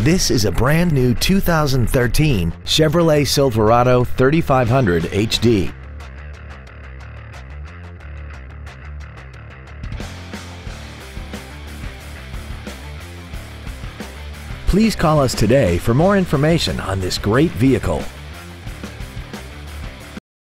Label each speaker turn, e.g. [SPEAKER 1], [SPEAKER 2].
[SPEAKER 1] This is a brand new 2013 Chevrolet Silverado 3500 HD. Please call us today for more information on this great vehicle.